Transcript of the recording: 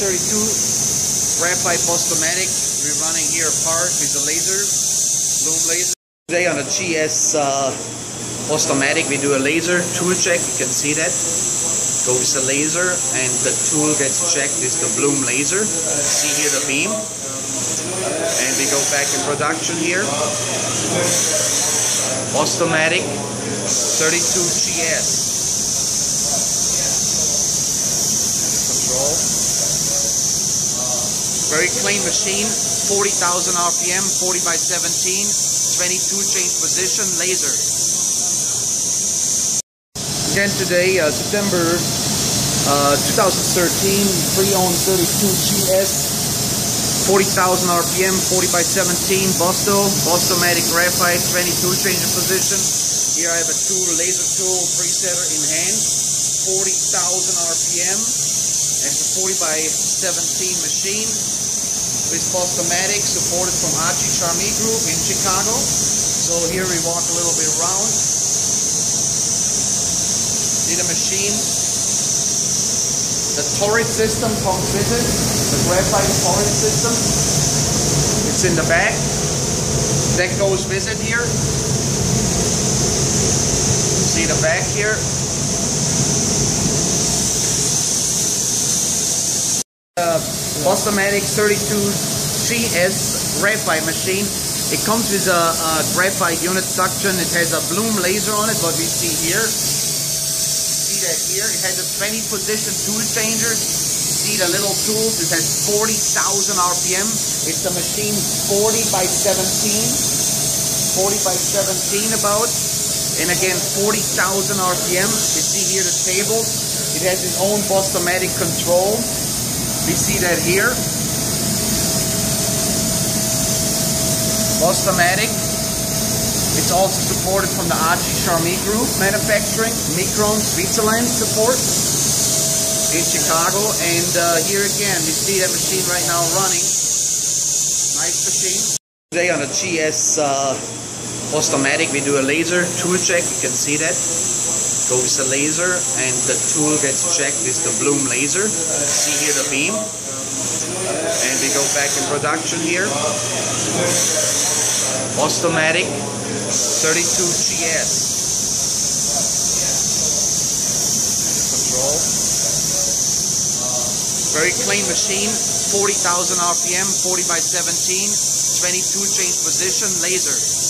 32 graphite Bostomatic. We're running here apart with the laser, Blum laser. Today on the GS uh, Bostomatic we do a laser tool check. You can see that. Goes the laser and the tool gets checked with the Blum laser. See here the beam. And we go back in production here. Bostomatic 32 GS. Very clean machine, 40,000 RPM, 40 by 17, 22 change position, laser. Again today, uh, September uh, 2013, pre-owned 32 GS, 40,000 RPM, 40 by 17, Bosto, Bostomatic Graphite, 22 change of position. Here I have a tool, laser tool, presetter in hand, 40,000 RPM. It's a 40 by 17 machine with Bostomatic, supported from Agie Charmilles Group in Chicago. So here we walk a little bit around. See the machine. The turret system comes with it, the graphite turret system. It's in the back. That goes with it here. See the back here. Uh, Bostomatic 32 GS graphite machine. It comes with a, a, graphite unit suction. It has a Blum laser on it, what we see here. See that here? It has a 20 position tool changer. See the little tools? It has 40,000 RPM. It's a machine 40 by 17. 40 by 17 about. And again, 40,000 RPM. You see here the table. It has its own Bostomatic control. We see that here. Bostomatic. It's also supported from the Agie Charmilles Group manufacturing, Micron, Switzerland support in Chicago. And uh, here again, we see that machine right now running. Nice machine. Today on the GS uh, Bostomatic, we do a laser tool check. You can see that. Goes the laser and the tool gets checked with the Blum laser. See here the beam. And we go back in production here. Bostomatic 32 GS. Control. Very clean machine, 40,000 RPM, 40 by 17, 22 change position, laser.